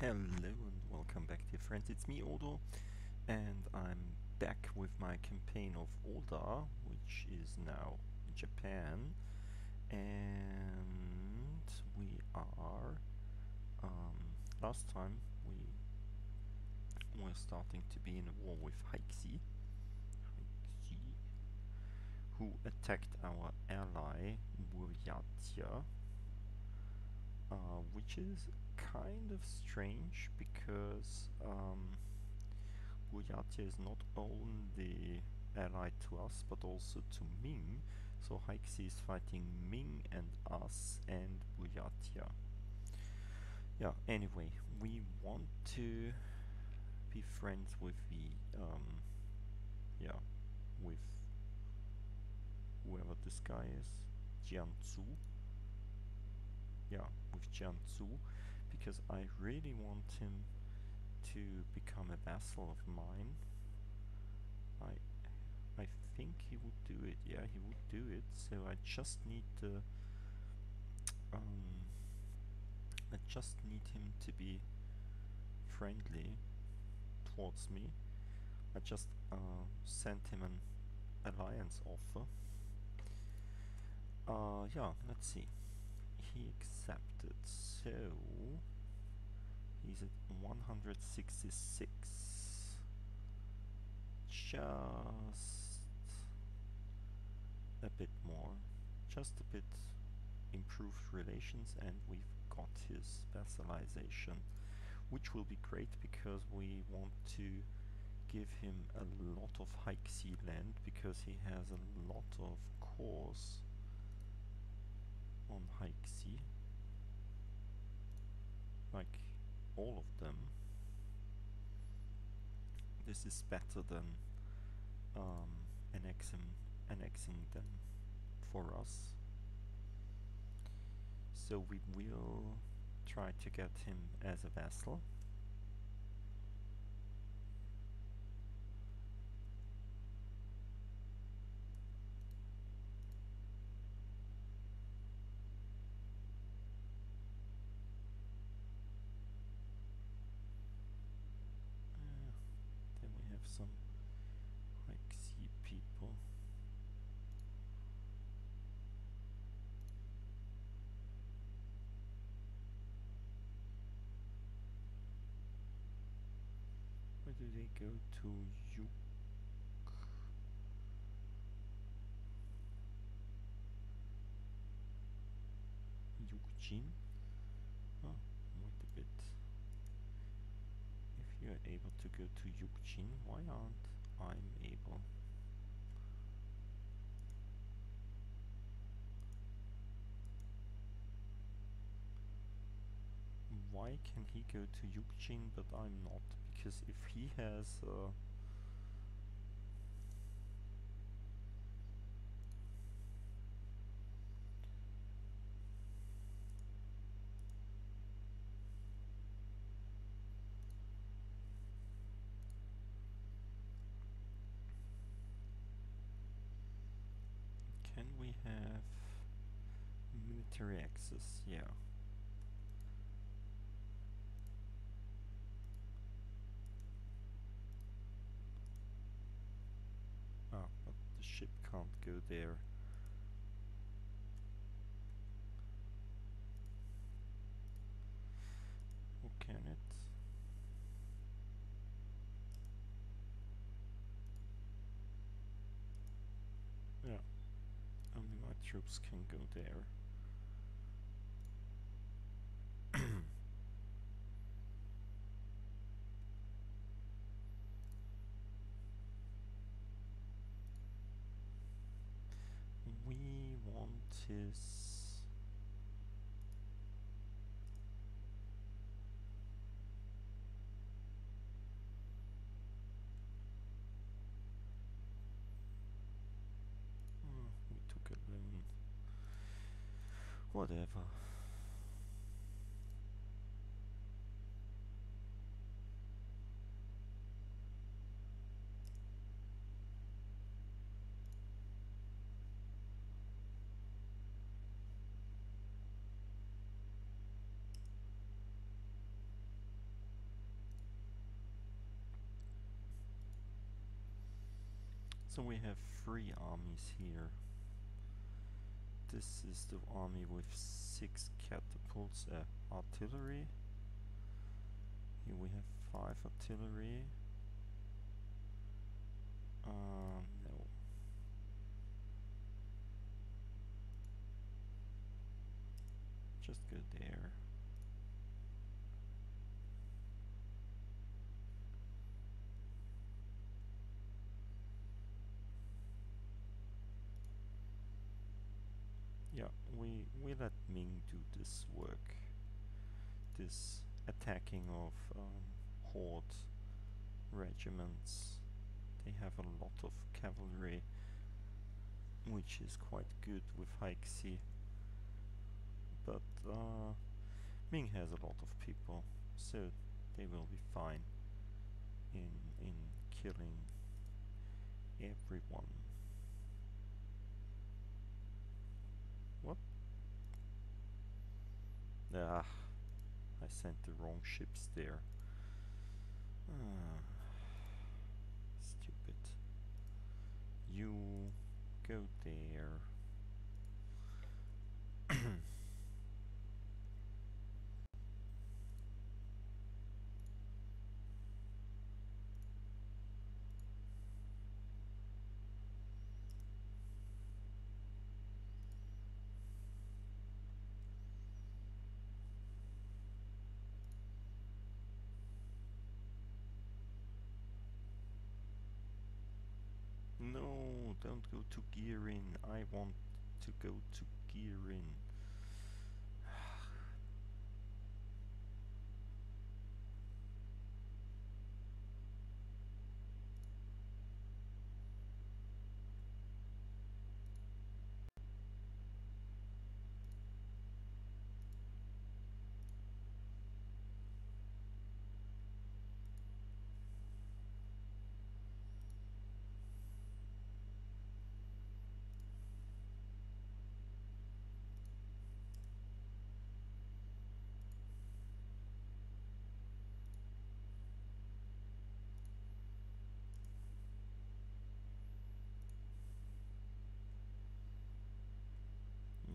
Hello and welcome back dear friends, it's me Odo and I'm back with my campaign of Oda, which is now Japan. And we are, um, last time we were starting to be in a war with Haixi, who attacked our ally Buryatia uh, which is kind of strange because um, is not only allied to us but also to Ming. So Haixi is fighting Ming and us and Buryatia. Yeah, anyway, we want to be friends with the, um, yeah, with whoever this guy is, Jianzu yeah, with Jianzu, because I really want him to become a vassal of mine. I I think he would do it, yeah, he would do it, so I just need to um, I just need him to be friendly towards me. I just uh, sent him an alliance offer. Uh, yeah, let's see he accepted. So he's at 166. Just a bit more. Just a bit improved relations and we've got his specialization which will be great because we want to give him a lot of Haixi land because he has a lot of cores on Haixi. Like all of them. This is better than um, annexing, annexing them for us. So we will try to get him as a vassal. Where do they go to? Yukjin? Oh, wait a bit. If you're able to go to Yukjin, why aren't I able? why can he go to Yukjin but I'm not? Because if he has uh, Can we have military access? Yeah. ship can't go there. Or can it? Yeah, only my troops can go there. we oh, we took a whatever We have three armies here. This is the army with six catapults, uh, artillery. Here we have five artillery. Um, no. Just go there. Yeah, we let Ming do this work. This attacking of um, horde regiments. They have a lot of cavalry, which is quite good with Haixi. But uh, Ming has a lot of people, so they will be fine in in killing everyone. Ah, I sent the wrong ships there. Ah, stupid. You go there. No, don't go to Gearin. I want to go to Gearin.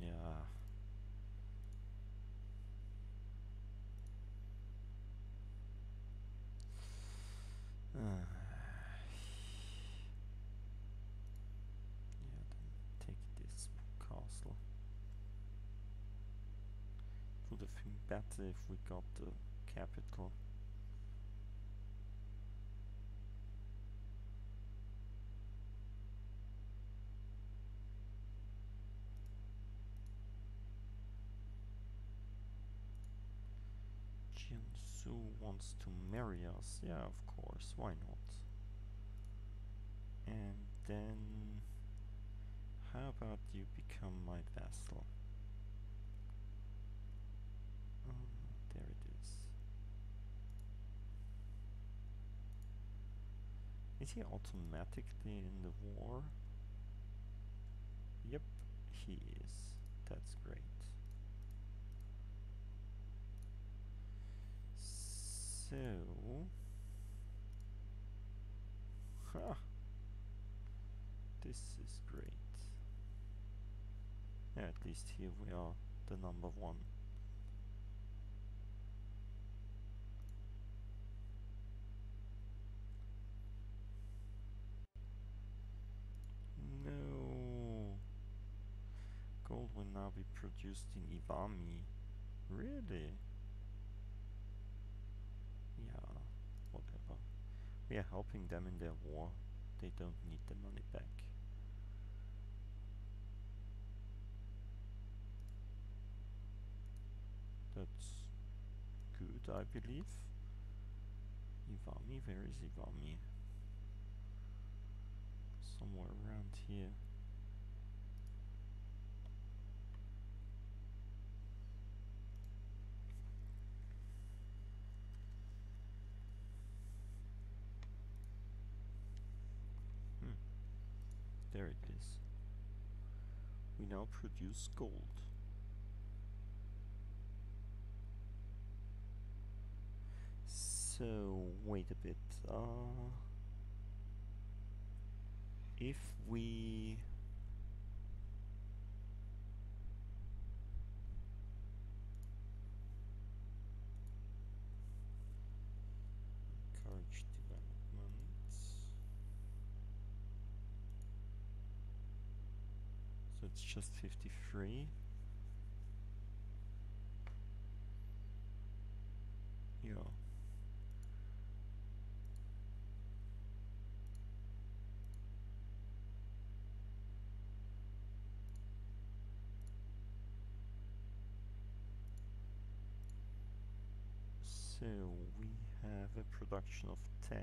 Yeah. Uh, yeah, then take this castle. Would have been better if we got the capital. Jiansu wants to marry us. Yeah, of course. Why not? And then, how about you become my vassal? Um, there it is. Is he automatically in the war? Yep, he is. That's great. So, huh, this is great. Yeah, at least here we are the number one. No. Gold will now be produced in Iwami. Really? Yeah, whatever. We are helping them in their war. They don't need the money back. That's good, I believe. Iwami, where is Iwami? Somewhere around here. Hmm. There it is. We now produce gold. So, wait a bit. Uh, if we encourage development so it's just 53 yeah So we have a production of 10.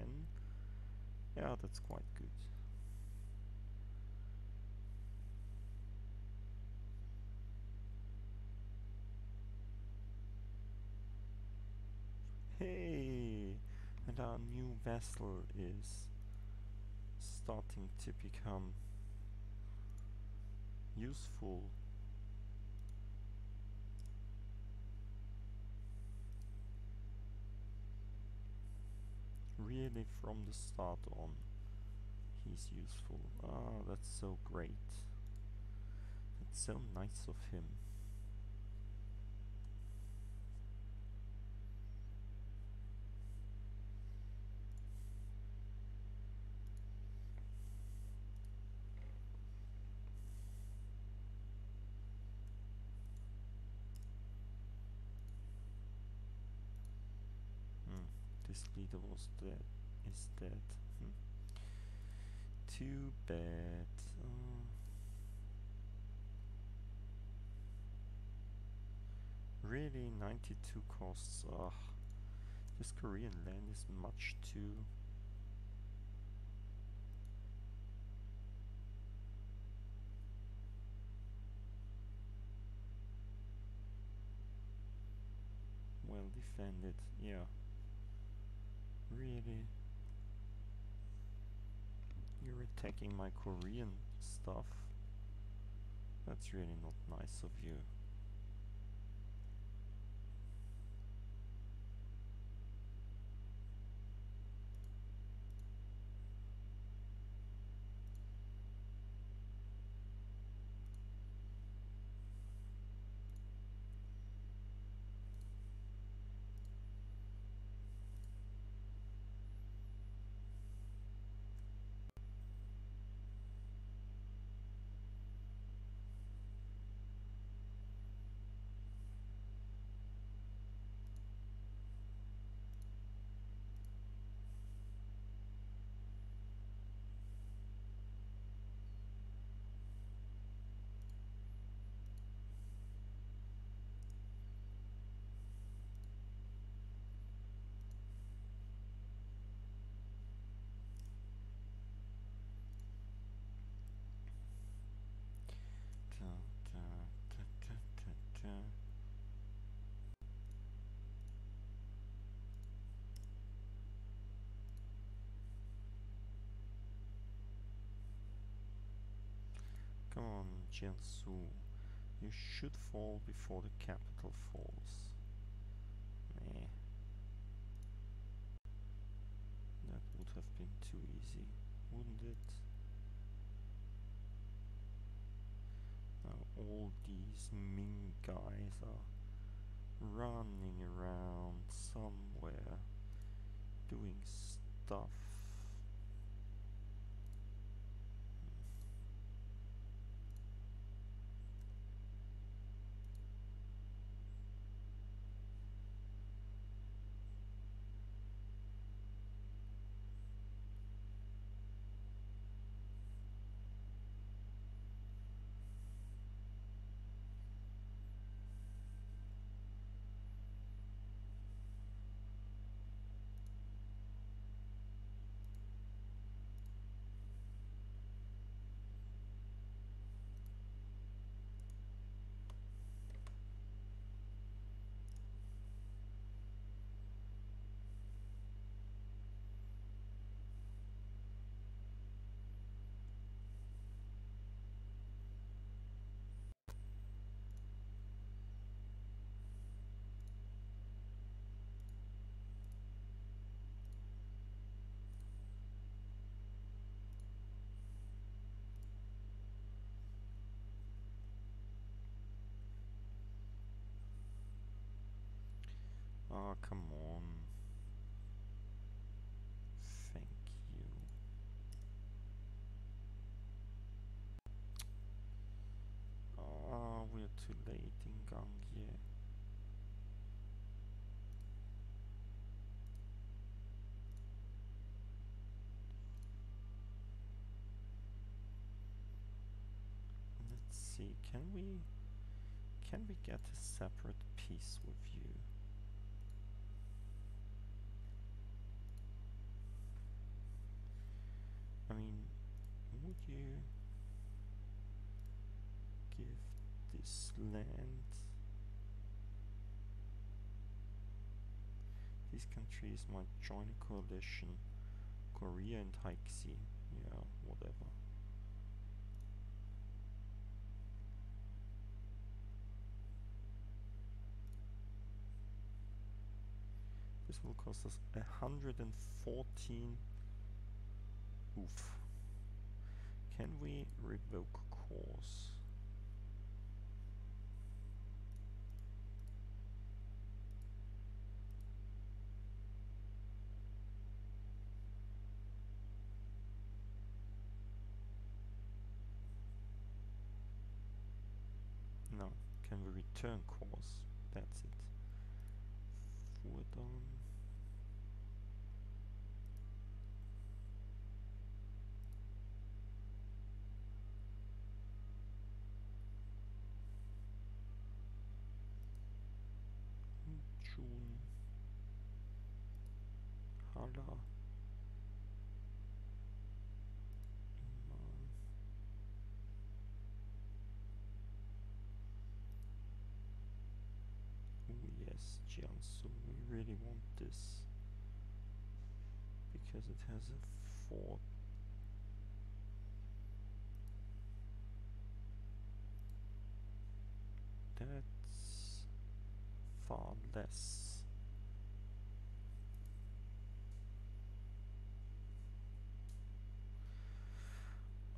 Yeah, that's quite good. Our new vessel is starting to become useful. really from the start on he's useful. Ah, that's so great. That's so nice of him. this leader was dead is dead hmm. Bad uh, really 92 costs ugh. This Korean land is much too well defended yeah. Really? Attacking my Korean stuff? That's really not nice of you. Come on, Jiangsu. You should fall before the capital falls. Meh. That would have been too easy, wouldn't it? Now all these Ming guys are running around somewhere doing stuff Oh, come on. Thank you. Oh, we're too late in Gangye. Let's see, can we can we get a separate peace with you? I mean, would you give this land? These countries might join a coalition. Korea and Haixi, yeah, whatever. This will cost us 114 Oof. Can we revoke course? No. Can we return course? That's it. Forward on. June. Oh yes, Jiangsu, we really want this. Because it has a fort. That's far less.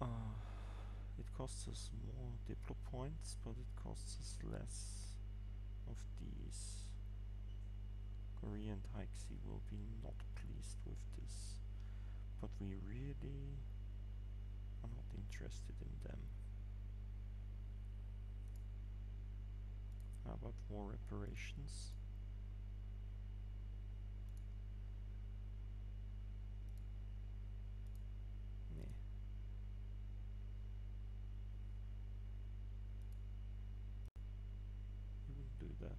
Uh, it costs us more Diplo points, but it costs us less of these. Korea and will be not pleased with this, but we really are not interested in them. How about war reparations? Meh. We will do that.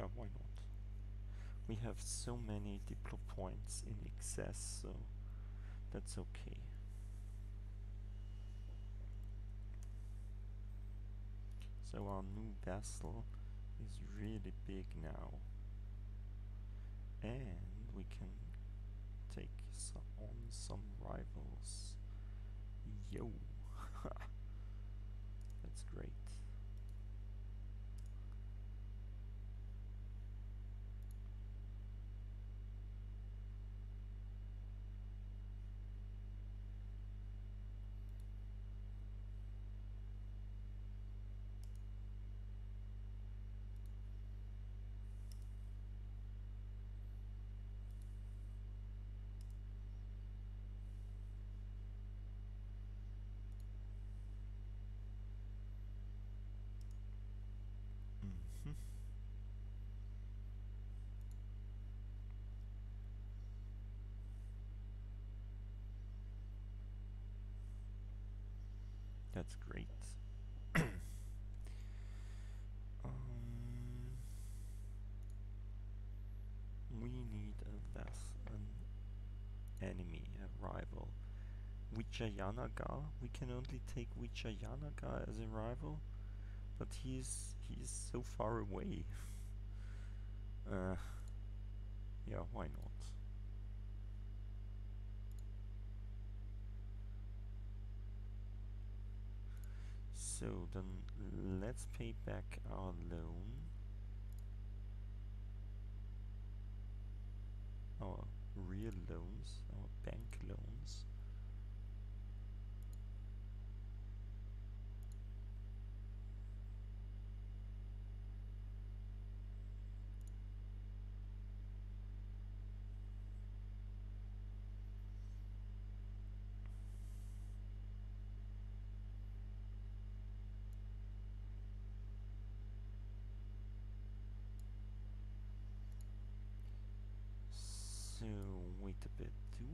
Yeah, why not? We have so many diplo points in excess, so that's okay. So our new vessel is really big now. And we can take so on some rivals. Yo! That's great. That's great. um, we need a vess an enemy, a rival. Vijayanagar. We can only take Vijayanagar as a rival, but he's he's so far away. uh, yeah, why not? So then let's pay back our loan. Our real loans, our bank loans.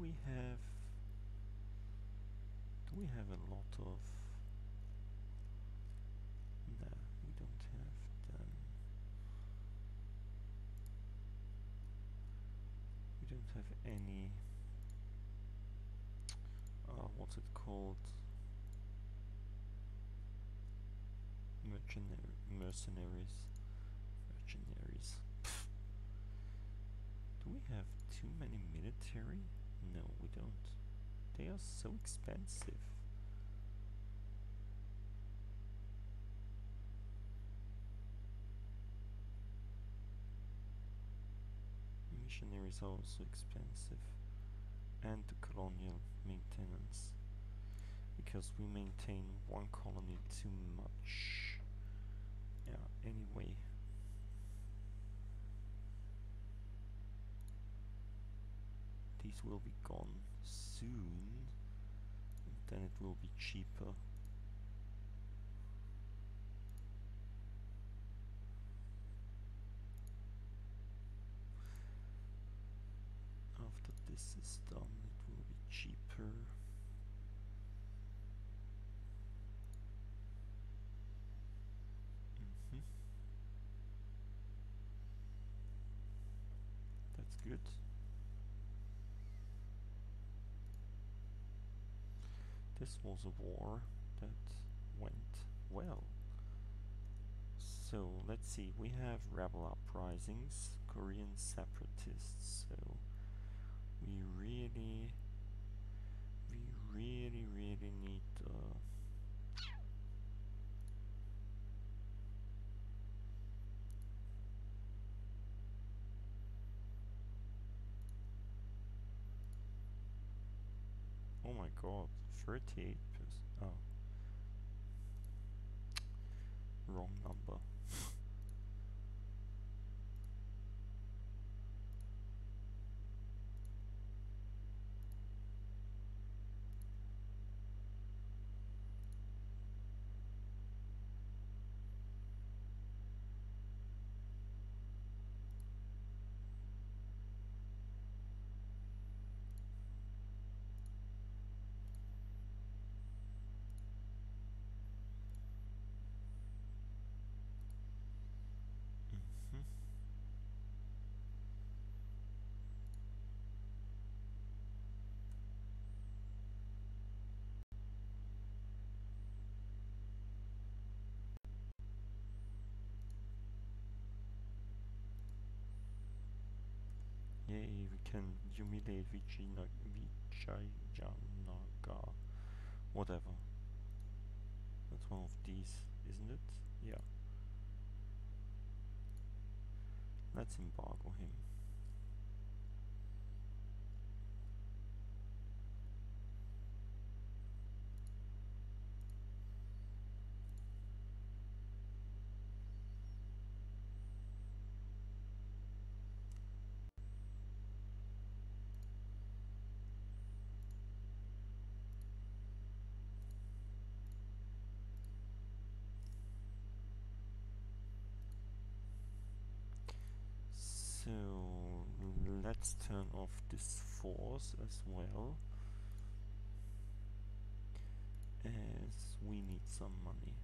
We have do we have a lot of no we don't have them. We don't have any uh, what's it called? Mercenaries mercenaries. Do we have too many military no we don't. They are so expensive. Missionaries are also expensive. And the colonial maintenance. Because we maintain one colony too much. Yeah anyway these will be gone soon and then it will be cheaper after this is done it will be cheaper Mhm. That's good. This was a war that went well. So let's see, we have rebel uprisings, Korean separatists, so we really, we really, really need uh, Oh my god, 38 Oh. Wrong number. Can humiliate Vijayna- Vijayanaga. Whatever. That's one of these, isn't it? Yeah. Let's embargo him. So let's turn off this force as well as we need some money.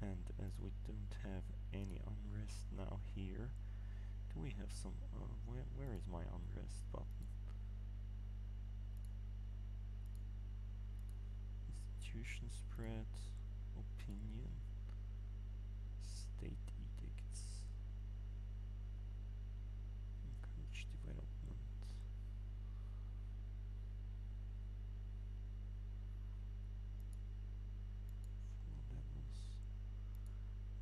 And as we don't have any unrest now here, do we have some, uh, where, where is my unrest button? Institution opinion, state edicts, encourage development. Four levels.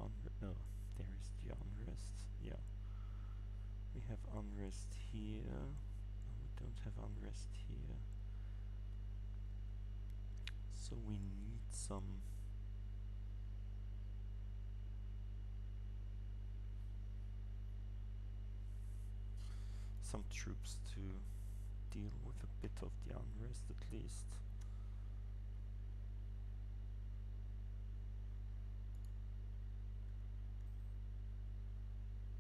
Unre oh, there is the unrest. Yeah. We have unrest here. No, we don't have unrest here. So we some some troops to deal with a bit of the unrest at least.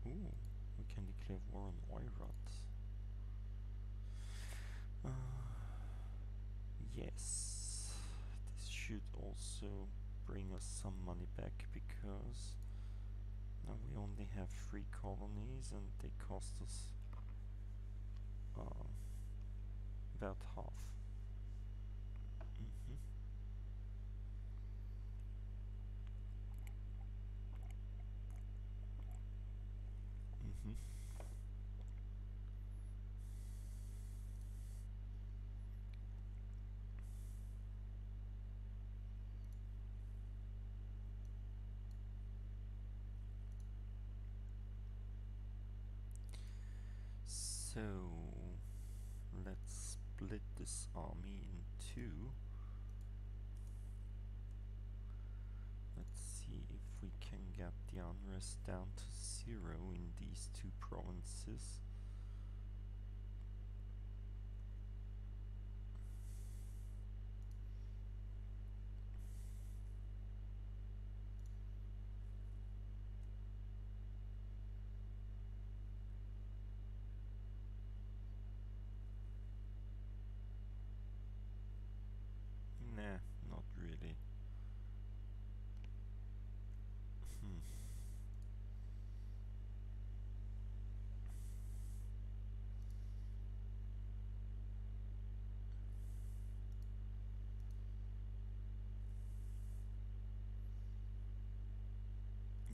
Ooh, we can declare war on Oirat. Also bring us some money back because now we only have three colonies and they cost us uh, about half. Mm -hmm. Mm -hmm. So let's split this army in two. Let's see if we can get the unrest down to zero in these two provinces. Nah, not really. Hmm.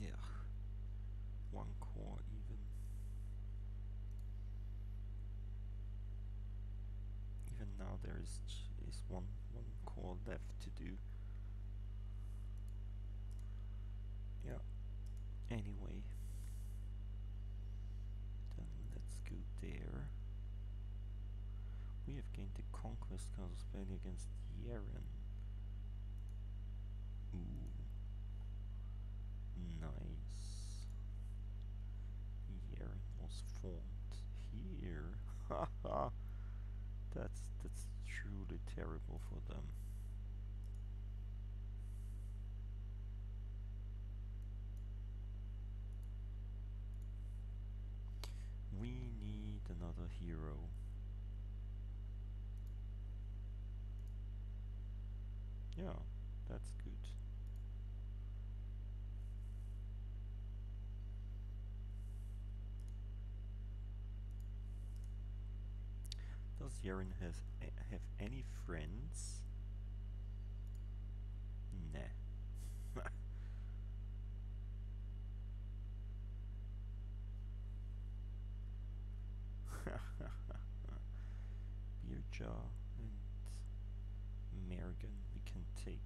Yeah. One core even. Even now there is is one one core left to do. Yeah. Anyway. Then let's go there. We have gained the conquest Casus Belli against Yeren. Ooh. Nice. Yeren was formed here. Haha. that's that's truly terrible for them. We need another hero. Yeah, that's good. Does Yeren has a- have any friends? Nah. Beerjaw and We can take.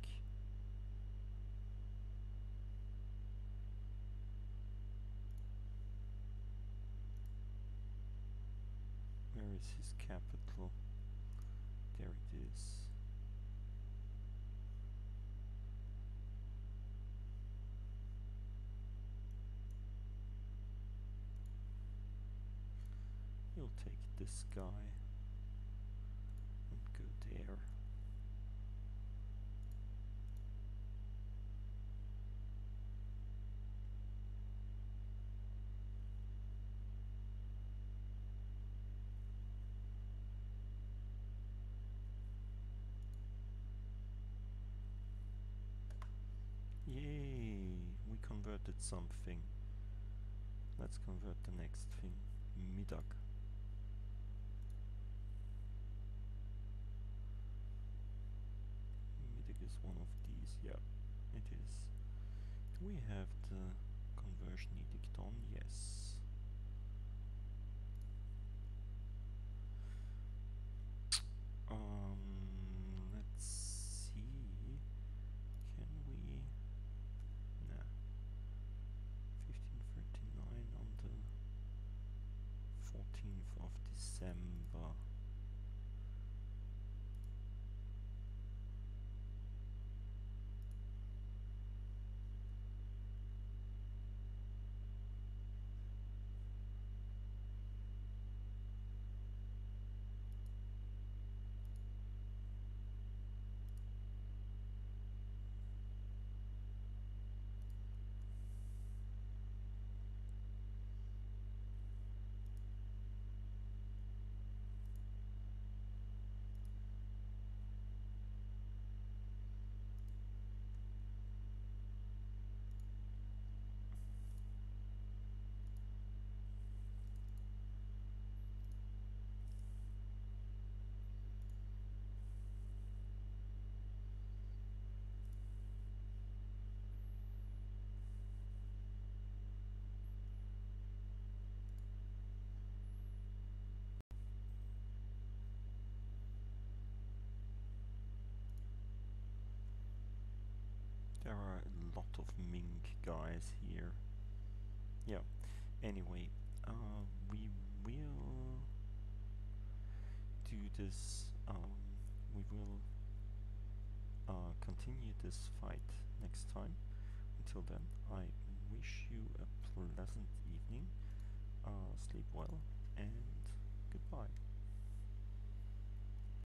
Where is his capital? There it is. You'll take this guy and go there. Yay! We converted something. Let's convert the next thing. Midag. Midag is one of these. Yeah, it is. Do we have the conversion edict on? Yes. December. There are a lot of Ming guys here. Yeah. Anyway, uh, we will do this. Um, we will uh, continue this fight next time. Until then, I wish you a pleasant evening. Uh, sleep well and goodbye.